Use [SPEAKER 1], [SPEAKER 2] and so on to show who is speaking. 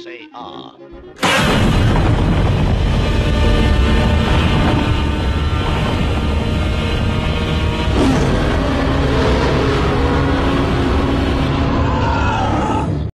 [SPEAKER 1] say ah.